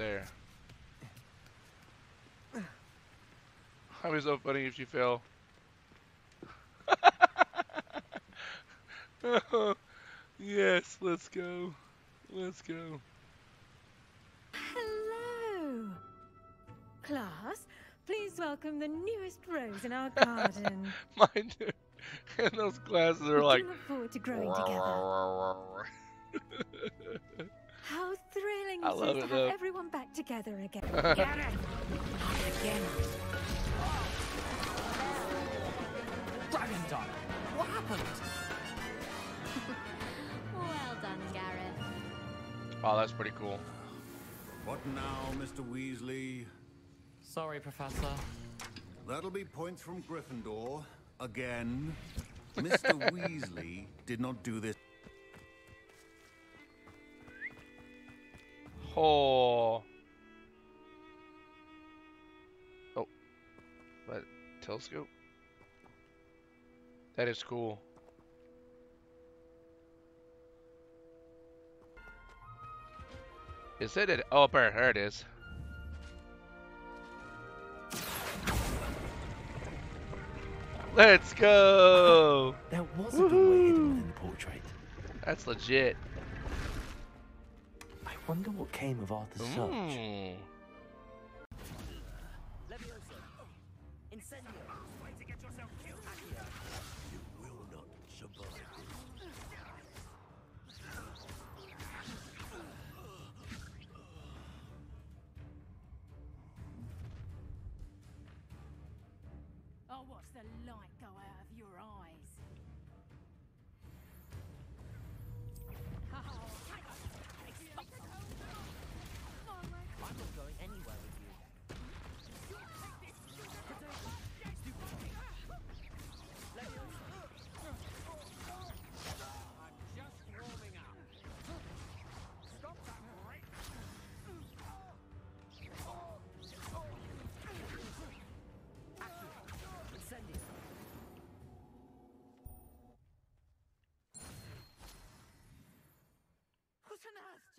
there. That'd be so funny if she fell. yes, let's go. Let's go. Hello. Class, please welcome the newest rose in our garden. Mine too. And those glasses we are like. do look forward to growing together. How thrilling I love is it, to though. have everyone back together again. Again. Dragon time. What happened? Well done, Gareth. Oh, that's pretty cool. What now, Mr. Weasley? Sorry, Professor. That'll be points from Gryffindor. Again. Mr. Weasley did not do this. Oh. Oh. What? Telescope? That is cool. Is it? it oh, there, it is. Let's go! That wasn't a hidden within the portrait. That's legit. I wonder what came of Arthur's search. Mm. Oh, watch the light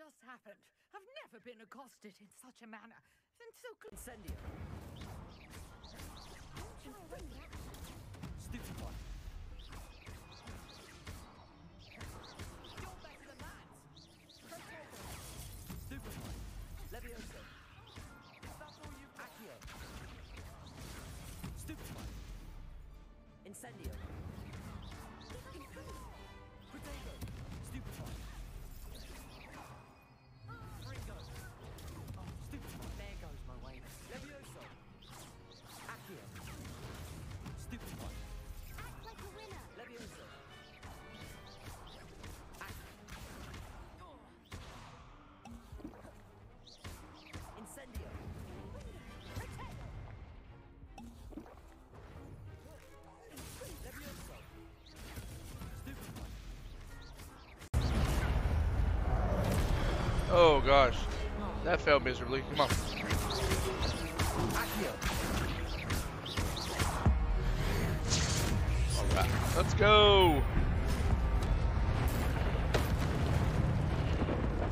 just happened? I've never been accosted in such a manner. And so cl- Incendio. Stupid one. Stupid one. Levioso. Accio. Stupid one. Incendio. Oh gosh. That failed miserably. Come on. Alright. Let's go.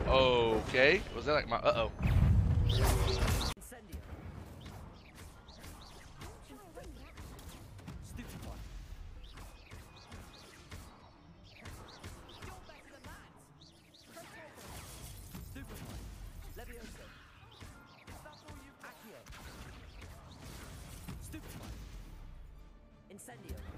Okay. Was that like my uh Incendio.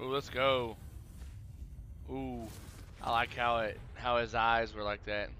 Ooh, let's go. Ooh, I like how it how his eyes were like that.